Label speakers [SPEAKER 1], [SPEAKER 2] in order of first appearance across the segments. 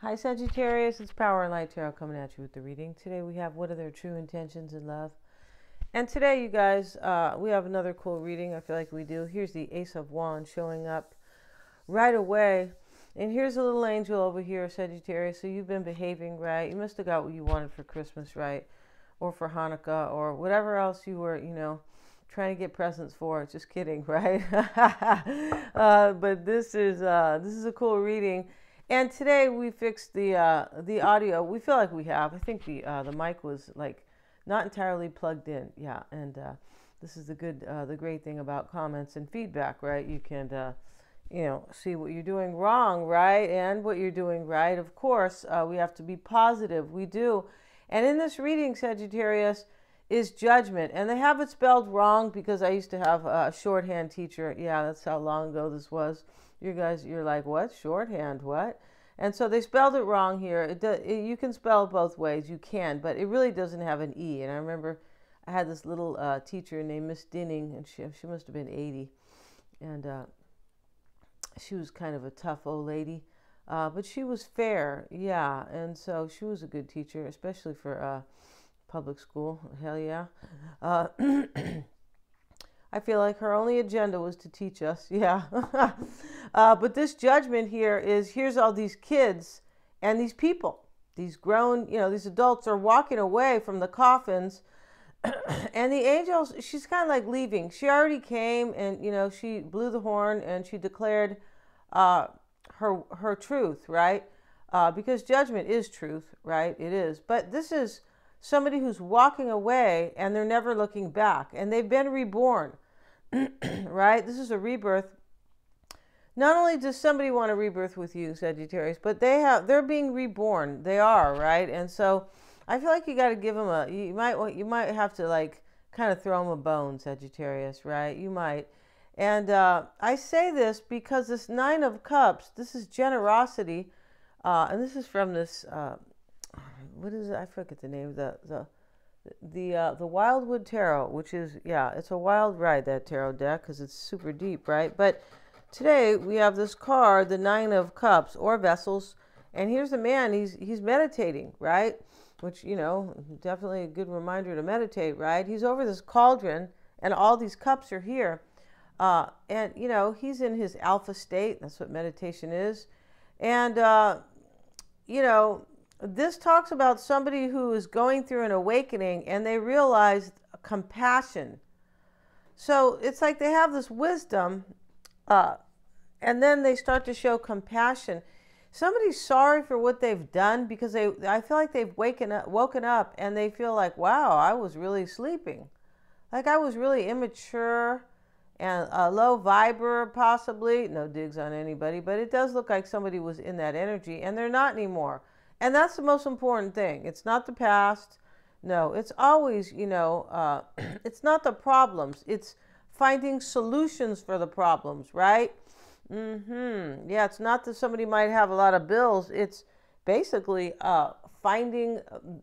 [SPEAKER 1] Hi, Sagittarius. It's Power and Light Tarot coming at you with the reading. Today we have What are their true intentions in love? And today, you guys, uh, we have another cool reading. I feel like we do. Here's the Ace of Wands showing up right away. And here's a little angel over here, Sagittarius. So you've been behaving right. You must have got what you wanted for Christmas, right? Or for Hanukkah or whatever else you were, you know, trying to get presents for. Just kidding, right? uh, but this is uh, this is a cool reading and today we fixed the uh, the audio. We feel like we have. I think the uh, the mic was like not entirely plugged in. Yeah, and uh, this is the good uh, the great thing about comments and feedback, right? You can uh, you know see what you're doing wrong, right, and what you're doing right. Of course, uh, we have to be positive. We do. And in this reading, Sagittarius is judgment, and they have it spelled wrong because I used to have a shorthand teacher. Yeah, that's how long ago this was you guys, you're like, what? Shorthand, what? And so they spelled it wrong here. It, do, it, you can spell both ways. You can, but it really doesn't have an E. And I remember I had this little uh, teacher named Miss Dinning, and she, she must have been 80. And uh, she was kind of a tough old lady. Uh, but she was fair, yeah. And so she was a good teacher, especially for uh, public school. Hell yeah. I feel like her only agenda was to teach us. Yeah. uh, but this judgment here is here's all these kids and these people, these grown, you know, these adults are walking away from the coffins. and the angels, she's kind of like leaving. She already came and, you know, she blew the horn and she declared uh, her, her truth, right? Uh, because judgment is truth, right? It is. But this is somebody who's walking away and they're never looking back and they've been reborn, right? This is a rebirth. Not only does somebody want a rebirth with you, Sagittarius, but they have they're being reborn. They are, right? And so I feel like you got to give them a you might you might have to like kind of throw them a bone, Sagittarius, right? You might. And uh, I say this because this Nine of Cups, this is generosity. Uh, and this is from this uh, what is it? I forget the name. The the the uh, the Wildwood Tarot, which is yeah, it's a wild ride that tarot deck because it's super deep, right? But today we have this card, the Nine of Cups or Vessels, and here's a man. He's he's meditating, right? Which you know, definitely a good reminder to meditate, right? He's over this cauldron, and all these cups are here, uh, and you know he's in his alpha state. That's what meditation is, and uh, you know this talks about somebody who is going through an awakening and they realize compassion. So it's like they have this wisdom, uh, and then they start to show compassion. Somebody's sorry for what they've done because they, I feel like they've waken up, woken up, and they feel like, wow, I was really sleeping, like I was really immature and a low viber, possibly. No digs on anybody, but it does look like somebody was in that energy, and they're not anymore. And that's the most important thing. It's not the past. No, it's always, you know, uh, it's not the problems. It's finding solutions for the problems, right? Mm-hmm. Yeah, it's not that somebody might have a lot of bills. It's basically uh, finding,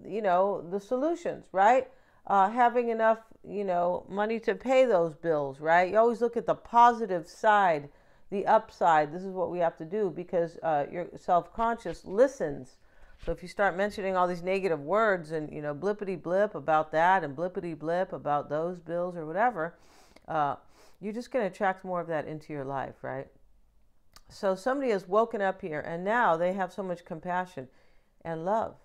[SPEAKER 1] you know, the solutions, right? Uh, having enough, you know, money to pay those bills, right? You always look at the positive side, the upside. This is what we have to do because uh, your self-conscious listens so if you start mentioning all these negative words and, you know, blippity blip about that and blippity blip about those bills or whatever, uh, you're just going to attract more of that into your life, right? So somebody has woken up here and now they have so much compassion and love.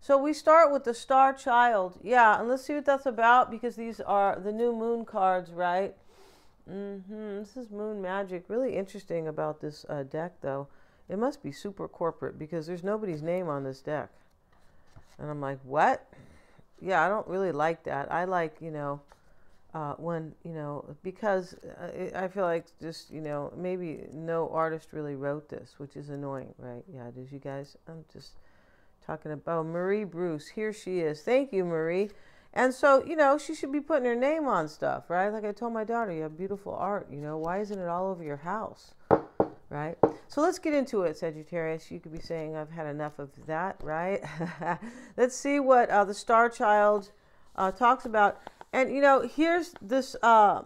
[SPEAKER 1] So we start with the star child. Yeah, and let's see what that's about because these are the new moon cards, right? Mm-hmm. This is moon magic. Really interesting about this uh, deck, though. It must be super corporate because there's nobody's name on this deck. And I'm like, what? Yeah, I don't really like that. I like, you know, uh, when, you know, because uh, I feel like just, you know, maybe no artist really wrote this, which is annoying, right? Yeah, is, you guys. I'm just talking about Marie Bruce. Here she is. Thank you, Marie. And so, you know, she should be putting her name on stuff, right? Like I told my daughter, you have beautiful art, you know, why isn't it all over your house? Right? So let's get into it, Sagittarius. You could be saying, I've had enough of that, right? let's see what uh, the Star Child uh, talks about. And, you know, here's this, uh,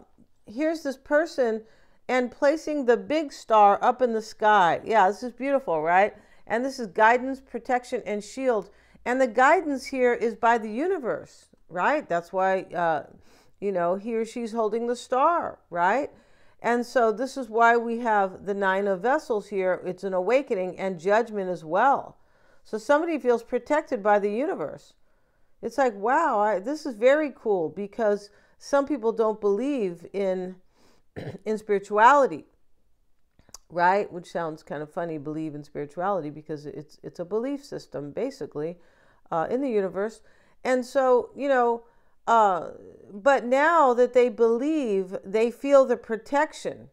[SPEAKER 1] here's this person, and placing the big star up in the sky. Yeah, this is beautiful, right? And this is guidance, protection, and shield. And the guidance here is by the universe, right? That's why, uh, you know, he or she's holding the star, right? And so this is why we have the nine of vessels here. It's an awakening and judgment as well. So somebody feels protected by the universe. It's like, wow, I, this is very cool because some people don't believe in in spirituality right which sounds kind of funny believe in spirituality because it's it's a belief system basically uh, in the universe and so you know uh, but now that they believe they feel the protection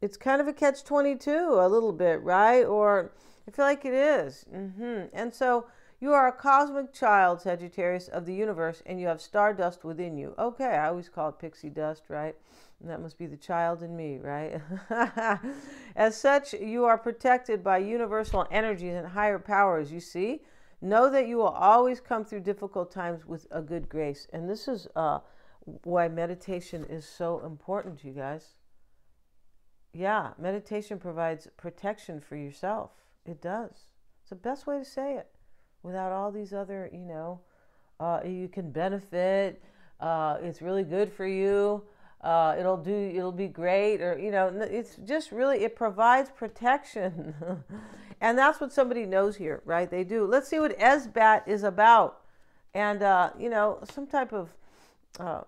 [SPEAKER 1] it's kind of a catch 22 a little bit right or i feel like it is. Mm-hmm. and so you are a cosmic child sagittarius of the universe and you have stardust within you okay i always call it pixie dust right And that must be the child in me, right? As such, you are protected by universal energies and higher powers, you see. Know that you will always come through difficult times with a good grace. And this is uh, why meditation is so important, you guys. Yeah, meditation provides protection for yourself. It does. It's the best way to say it without all these other, you know, uh, you can benefit, uh, it's really good for you uh, it'll do it'll be great or you know it's just really it provides protection and that's what somebody knows here right? They do. Let's see what esbat is about. And uh, you know some type of uh,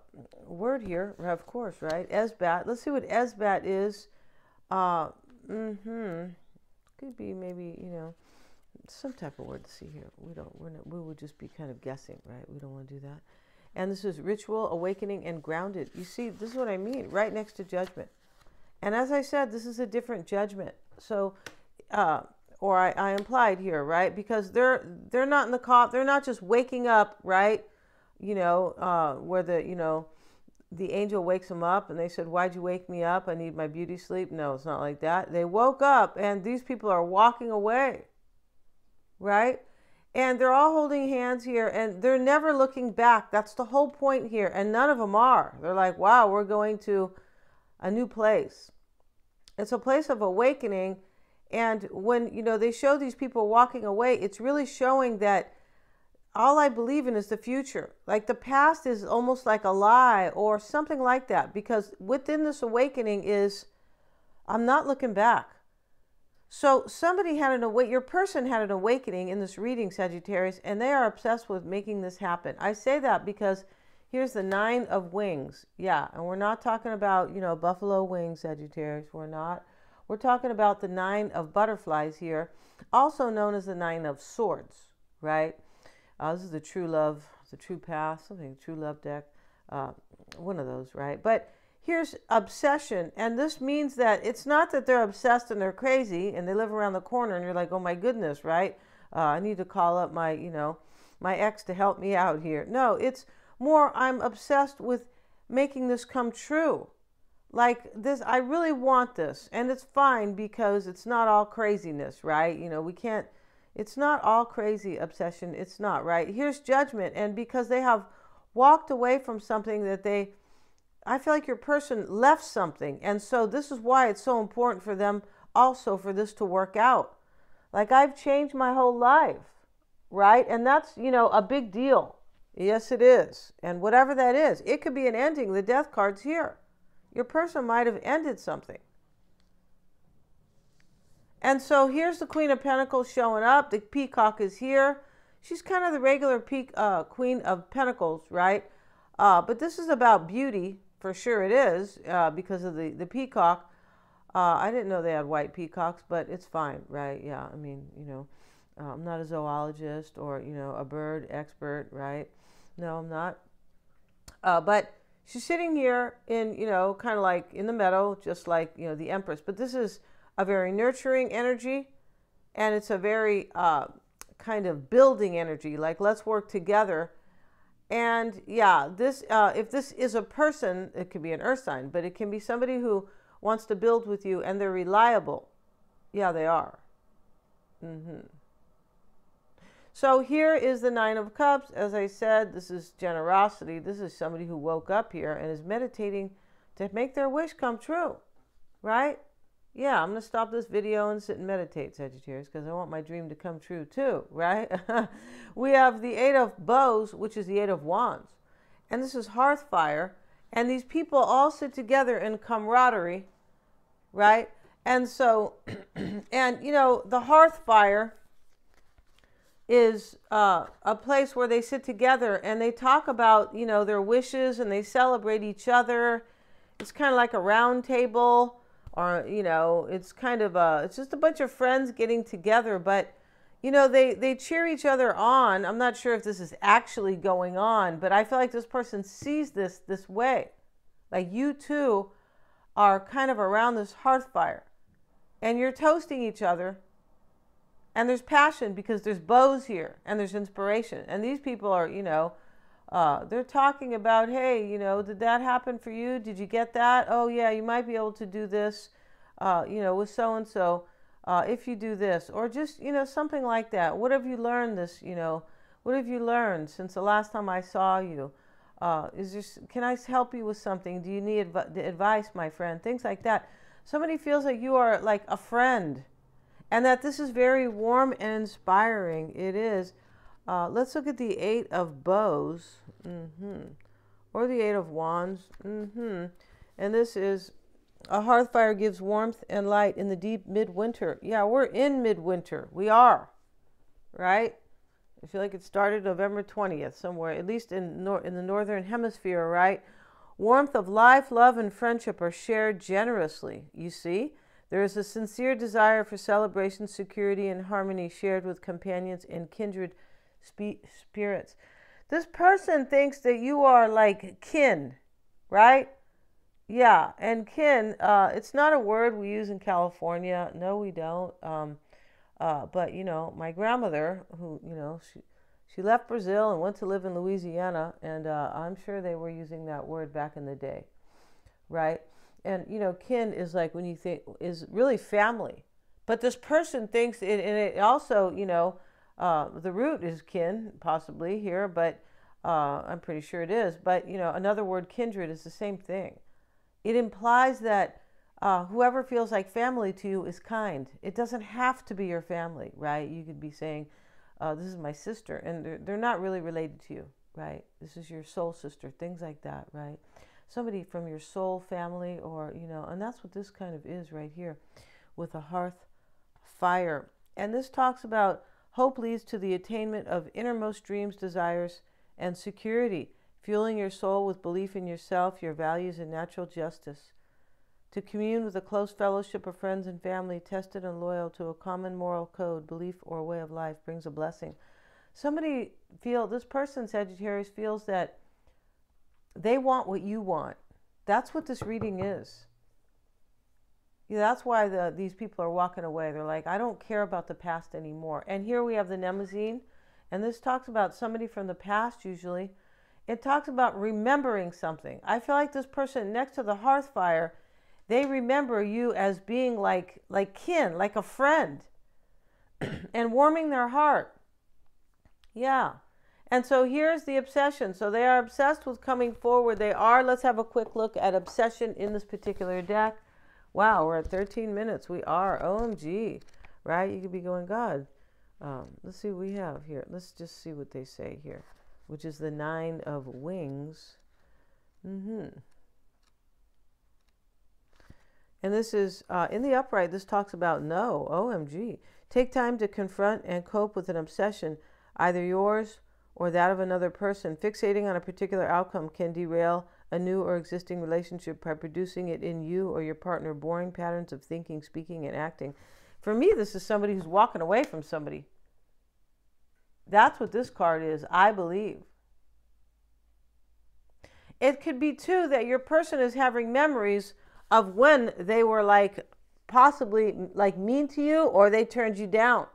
[SPEAKER 1] word here of course right? Esbat let's see what esbat is. Uh, mm-hmm. Could be maybe you know some type of word to see here. We don't we're not, we would just be kind of guessing right? We don't want to do that. And this is ritual, awakening, and grounded. You see, this is what I mean, right next to judgment. And as I said, this is a different judgment. So, uh, or I, I implied here, right? Because they're they're not in the cop. They're not just waking up, right? You know, uh, where the you know the angel wakes them up and they said, Why'd you wake me up? I need my beauty sleep. No, it's not like that. They woke up and these people are walking away, right? And they're all holding hands here and they're never looking back. That's the whole point here. And none of them are. They're like, wow, we're going to a new place. It's a place of awakening. And when, you know, they show these people walking away, it's really showing that all I believe in is the future. Like the past is almost like a lie or something like that. Because within this awakening is, I'm not looking back. So somebody had an awake your person had an awakening in this reading, Sagittarius, and they are obsessed with making this happen. I say that because here's the nine of wings. Yeah, and we're not talking about, you know, buffalo wings, Sagittarius. We're not. We're talking about the nine of butterflies here, also known as the nine of swords, right? Uh, this is the true love, the true path, something, true love deck, uh, one of those, right? But here's obsession. And this means that it's not that they're obsessed and they're crazy and they live around the corner and you're like, oh my goodness, right? Uh, I need to call up my, you know, my ex to help me out here. No, it's more I'm obsessed with making this come true. Like this, I really want this. And it's fine because it's not all craziness, right? You know, we can't, it's not all crazy obsession. It's not, right? Here's judgment. And because they have walked away from something that they, I feel like your person left something. And so this is why it's so important for them also for this to work out. Like I've changed my whole life, right? And that's, you know, a big deal. Yes, it is. And whatever that is, it could be an ending. The death card's here. Your person might have ended something. And so here's the Queen of Pentacles showing up. The peacock is here. She's kind of the regular peak, uh, Queen of Pentacles, right? Uh, but this is about beauty, for sure it is uh, because of the, the peacock. Uh, I didn't know they had white peacocks, but it's fine, right? Yeah, I mean, you know, uh, I'm not a zoologist or, you know, a bird expert, right? No, I'm not. Uh, but she's sitting here in, you know, kind of like in the meadow, just like, you know, the Empress. But this is a very nurturing energy and it's a very uh, kind of building energy, like let's work together and yeah, this uh, if this is a person, it could be an earth sign, but it can be somebody who wants to build with you and they're reliable. Yeah, they are. Mm-hmm. So here is the Nine of Cups. As I said, this is generosity. This is somebody who woke up here and is meditating to make their wish come true. right? Yeah, I'm going to stop this video and sit and meditate, Sagittarius, because I want my dream to come true too, right? we have the Eight of Bows, which is the Eight of Wands. And this is hearth fire. And these people all sit together in camaraderie, right? And so, and you know, the hearth fire is uh, a place where they sit together and they talk about, you know, their wishes and they celebrate each other. It's kind of like a round table or, you know, it's kind of a, it's just a bunch of friends getting together, but, you know, they, they cheer each other on. I'm not sure if this is actually going on, but I feel like this person sees this this way. Like you two are kind of around this hearth fire and you're toasting each other and there's passion because there's bows here and there's inspiration. And these people are you know uh, they're talking about hey you know did that happen for you? Did you get that? Oh yeah you might be able to do this uh, you know with so and so if you do this. Or just you know something like that. What have you learned this you know what have you learned since the last time i saw you? Uh, is this can i help you with something? Do you need adv- advice my friend? Things like that. Somebody feels like you are like a friend and that this is very warm and inspiring. It is. Uh, let's look at the Eight of Bows, mm-hmm. or the Eight of Wands. Mm-hmm. And this is a hearth fire gives warmth and light in the deep midwinter. Yeah, we're in midwinter. We are, right? I feel like it started November 20th somewhere, at least in, nor- in the northern hemisphere, right? Warmth of life, love, and friendship are shared generously, you see? There is a sincere desire for celebration, security, and harmony shared with companions and kindred spe- spirits. This person thinks that you are like kin, right? Yeah, and kin, uh, it's not a word we use in California. No, we don't. Um, uh, but, you know, my grandmother, who, you know, she, she left Brazil and went to live in Louisiana, and uh, I'm sure they were using that word back in the day, right? And you know kin is like when you think is really family. But this person thinks it and it also you know uh, the root is kin possibly here but uh, i'm pretty sure it is. But you know another word kindred is the same thing. It implies that uh, whoever feels like family to you is kind. It doesn't have to be your family right? You could be saying uh, this is my sister and they're, they're not really related to you right? This is your soul sister things like that right somebody from your soul family or you know and that's what this kind of is right here with a hearth fire. And this talks about hope leads to the attainment of innermost dreams desires and security fueling your soul with belief in yourself your values and natural justice. To commune with a close fellowship of friends and family tested and loyal to a common moral code belief or way of life brings a blessing. Somebody feel this person sagittarius feels that they want what you want. That's what this reading is. Yeah, that's why the, these people are walking away. They're like, I don't care about the past anymore. And here we have the Mnemosyne, and this talks about somebody from the past usually. It talks about remembering something. I feel like this person next to the hearth fire, they remember you as being like like kin, like a friend, and warming their heart. Yeah. And so here's the obsession. So they are obsessed with coming forward. They are. Let's have a quick look at obsession in this particular deck. Wow, we're at 13 minutes. We are. OMG. Right? You could be going, God. Um, let's see what we have here. Let's just see what they say here, which is the Nine of Wings. Mm-hmm. And this is uh, in the upright, this talks about no, OMG. Take time to confront and cope with an obsession, either yours or that of another person. Fixating on a particular outcome can derail a new or existing relationship by producing it in you or your partner boring patterns of thinking, speaking, and acting. For me, this is somebody who's walking away from somebody. That's what this card is, I believe. It could be too that your person is having memories of when they were like possibly like mean to you or they turned you down.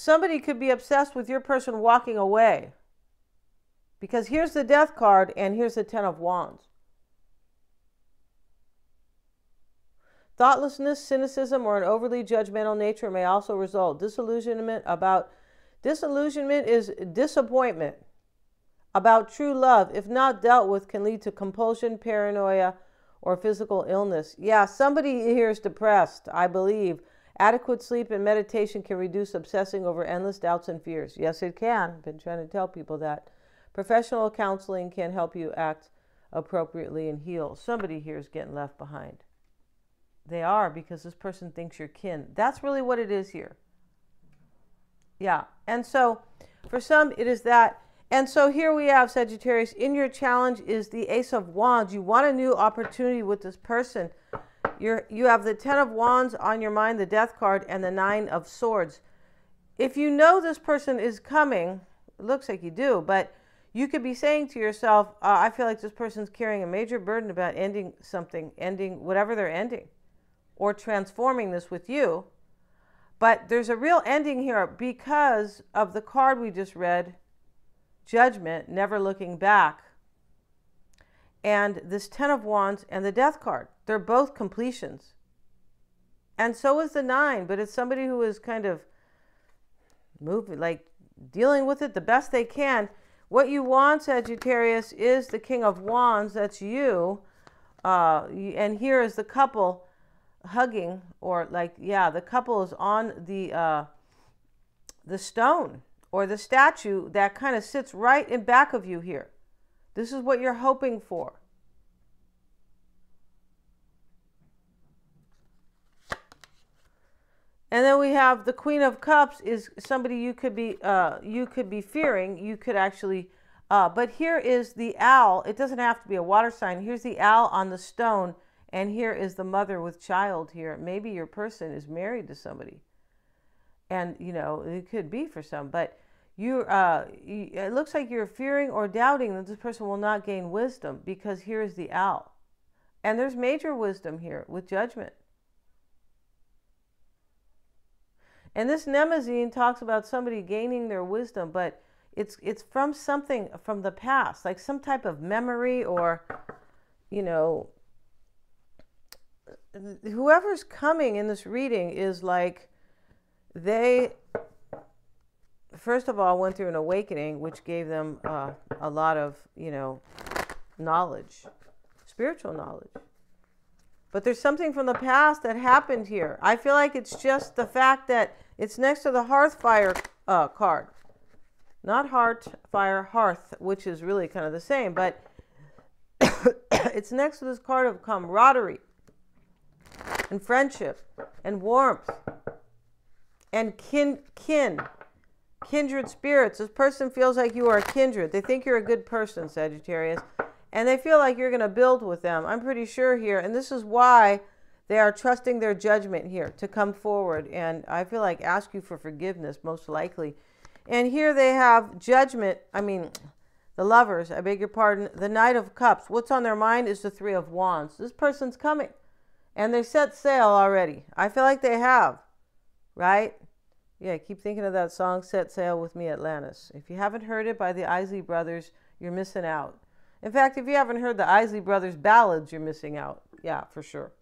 [SPEAKER 1] Somebody could be obsessed with your person walking away. Because here's the death card and here's the Ten of Wands. Thoughtlessness, cynicism, or an overly judgmental nature may also result. Disillusionment about disillusionment is disappointment about true love, if not dealt with, can lead to compulsion, paranoia, or physical illness. Yeah, somebody here is depressed, I believe. Adequate sleep and meditation can reduce obsessing over endless doubts and fears. Yes, it can. I've been trying to tell people that. Professional counseling can help you act appropriately and heal. Somebody here is getting left behind. They are because this person thinks you're kin. That's really what it is here. Yeah. And so for some, it is that. And so here we have Sagittarius. In your challenge is the Ace of Wands. You want a new opportunity with this person. You're, you have the Ten of Wands on your mind, the Death card, and the Nine of Swords. If you know this person is coming, it looks like you do, but you could be saying to yourself, uh, I feel like this person's carrying a major burden about ending something, ending whatever they're ending, or transforming this with you. But there's a real ending here because of the card we just read judgment, never looking back. And this Ten of Wands and the Death card, they're both completions. And so is the Nine, but it's somebody who is kind of moving, like dealing with it the best they can. What you want, Sagittarius, is the King of Wands. That's you. Uh, and here is the couple hugging, or like, yeah, the couple is on the uh, the stone or the statue that kind of sits right in back of you here. This is what you're hoping for. And then we have the Queen of Cups is somebody you could be uh, you could be fearing. You could actually, uh, but here is the owl. It doesn't have to be a water sign. Here's the owl on the stone, and here is the mother with child. Here, maybe your person is married to somebody, and you know it could be for some. But you, uh, it looks like you're fearing or doubting that this person will not gain wisdom because here is the owl, and there's major wisdom here with judgment. And this Mnemosyne talks about somebody gaining their wisdom, but it's it's from something from the past, like some type of memory or, you know, whoever's coming in this reading is like they first of all went through an awakening which gave them uh, a lot of you know knowledge spiritual knowledge but there's something from the past that happened here. I feel like it's just the fact that it's next to the hearth fire uh, card. Not heart, fire, hearth, which is really kind of the same, but it's next to this card of camaraderie and friendship and warmth and kin, kin, kindred spirits. This person feels like you are a kindred. They think you're a good person, Sagittarius and they feel like you're going to build with them. I'm pretty sure here, and this is why they are trusting their judgment here to come forward and I feel like ask you for forgiveness most likely. And here they have judgment, I mean, the lovers, I beg your pardon, the Knight of Cups. What's on their mind is the Three of Wands. This person's coming and they set sail already. I feel like they have, right? Yeah, keep thinking of that song, Set Sail with Me Atlantis. If you haven't heard it by the Isley Brothers, you're missing out. In fact, if you haven't heard the Isley Brothers ballads, you're missing out. Yeah, for sure.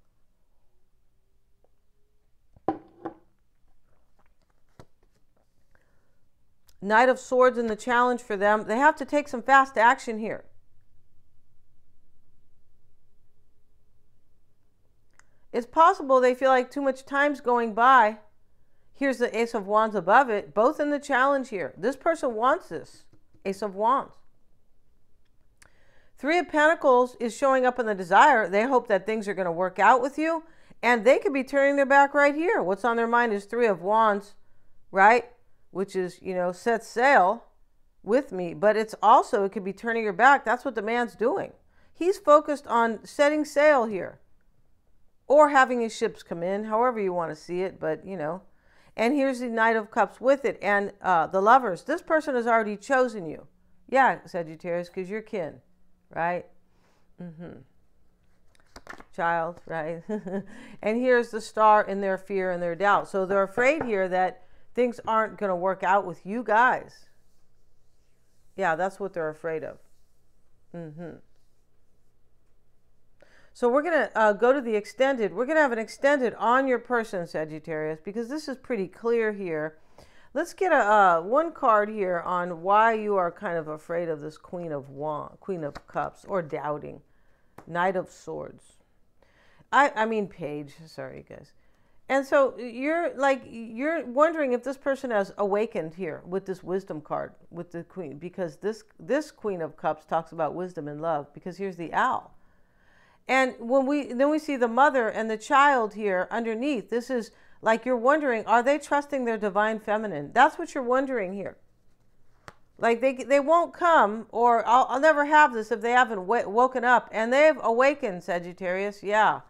[SPEAKER 1] Knight of Swords and the challenge for them. They have to take some fast action here. It's possible they feel like too much time's going by. Here's the Ace of Wands above it, both in the challenge here. This person wants this. Ace of Wands. Three of Pentacles is showing up in the desire. They hope that things are going to work out with you. And they could be turning their back right here. What's on their mind is Three of Wands, right? Which is, you know, set sail with me. But it's also, it could be turning your back. That's what the man's doing. He's focused on setting sail here. Or having his ships come in, however you want to see it. But, you know. And here's the Knight of Cups with it. And uh, the lovers. This person has already chosen you. Yeah, Sagittarius, because you're kin right? Mm-hmm. Child, right? and here's the star in their fear and their doubt. So they're afraid here that things aren't going to work out with you guys. Yeah, that's what they're afraid of. Mm-hmm. So we're going to uh, go to the extended. We're going to have an extended on your person, Sagittarius, because this is pretty clear here. Let's get a uh, one card here on why you are kind of afraid of this Queen of Wand, Queen of Cups, or doubting. Knight of Swords. I I mean Page. Sorry, guys. And so you're like you're wondering if this person has awakened here with this wisdom card with the queen because this this queen of cups talks about wisdom and love because here's the owl. And when we then we see the mother and the child here underneath. This is like you're wondering are they trusting their divine feminine? That's what you're wondering here. Like they they won't come or I'll, I'll never have this if they haven't woken up and they've awakened Sagittarius. Yeah.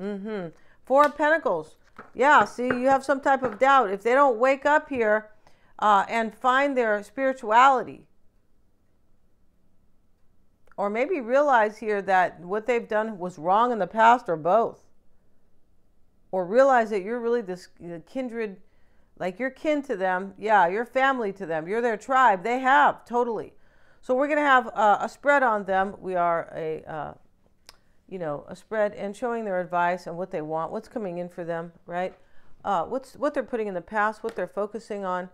[SPEAKER 1] Mm-hmm. 4 of Pentacles yeah, see, you have some type of doubt. If they don't wake up here uh, and find their spirituality, or maybe realize here that what they've done was wrong in the past, or both, or realize that you're really this kindred, like you're kin to them. Yeah, you're family to them. You're their tribe. They have totally. So we're going to have uh, a spread on them. We are a uh, you know, a spread and showing their advice and what they want, what's coming in for them, right? Uh, what's what they're putting in the past, what they're focusing on,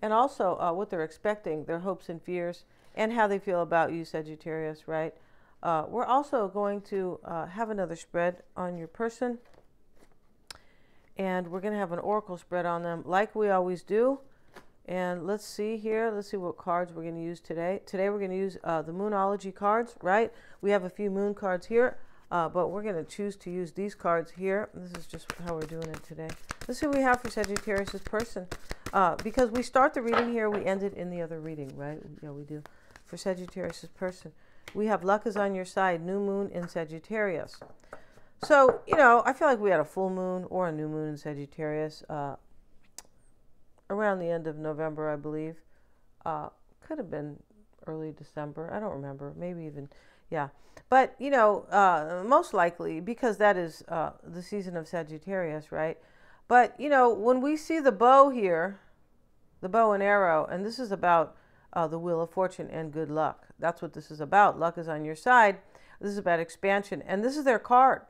[SPEAKER 1] and also uh, what they're expecting, their hopes and fears, and how they feel about you, Sagittarius, right? Uh, we're also going to uh, have another spread on your person, and we're going to have an oracle spread on them, like we always do. And let's see here. Let's see what cards we're going to use today. Today we're going to use uh, the Moonology cards, right? We have a few moon cards here. Uh, but we're going to choose to use these cards here. This is just how we're doing it today. Let's see what we have for Sagittarius' person. Uh, because we start the reading here, we end it in the other reading, right? Yeah, we do. For Sagittarius' person. We have luck is on your side, new moon in Sagittarius. So, you know, I feel like we had a full moon or a new moon in Sagittarius uh, around the end of November, I believe. Uh, could have been early December. I don't remember. Maybe even yeah. But, you know, uh, most likely because that is uh, the season of Sagittarius, right? But, you know, when we see the bow here, the bow and arrow, and this is about uh, the Wheel of Fortune and good luck. That's what this is about. Luck is on your side. This is about expansion. And this is their card,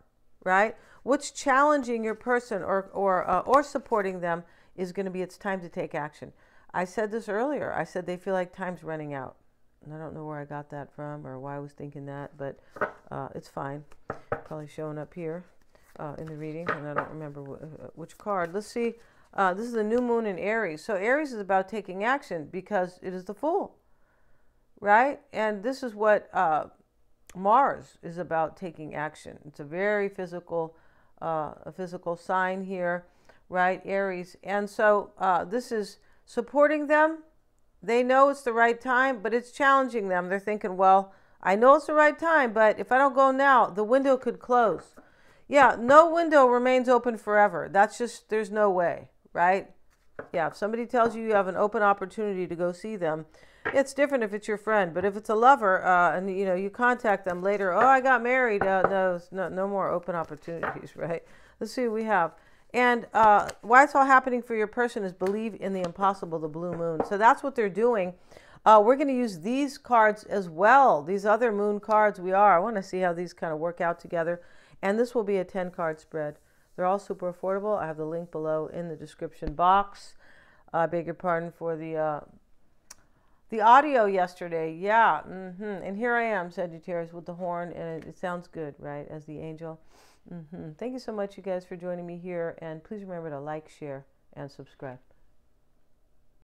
[SPEAKER 1] right? What's challenging your person or, or, uh, or supporting them is going to be it's time to take action. I said this earlier. I said they feel like time's running out. And I don't know where I got that from or why I was thinking that, but uh, it's fine. Probably showing up here uh, in the reading, and I don't remember uh, which card. Let's see. Uh, this is the new moon in Aries. So Aries is about taking action because it is the Fool, right? And this is what uh, Mars is about taking action. It's a very physical, uh, a physical sign here, right? Aries, and so this is supporting them they know it's the right time, but it's challenging them. They're thinking, well, I know it's the right time, but if I don't go now, the window could close. Yeah, no window remains open forever. That's just, there's no way, right? Yeah, if somebody tells you you have an open opportunity to go see them, it's different if it's your friend. But if it's a lover uh, and, you know, you contact them later, oh, I got married. Uh, no, no, no more open opportunities, right? Let's see what we have. And uh, why it's all happening for your person is believe in the impossible, the blue moon. So that's what they're doing. Uh, we're going to use these cards as well. These other moon cards we are. I want to see how these kind of work out together. And this will be a 10 card spread. They're all super affordable. I have the link below in the description box. I uh, beg your pardon for the uh, the audio yesterday. Yeah. Mm-hmm. And here I am, Sagittarius, with the horn. And it, it sounds good, right? As the angel. Mm-hmm. Thank you so much, you guys, for joining me here. And please remember to like, share, and subscribe.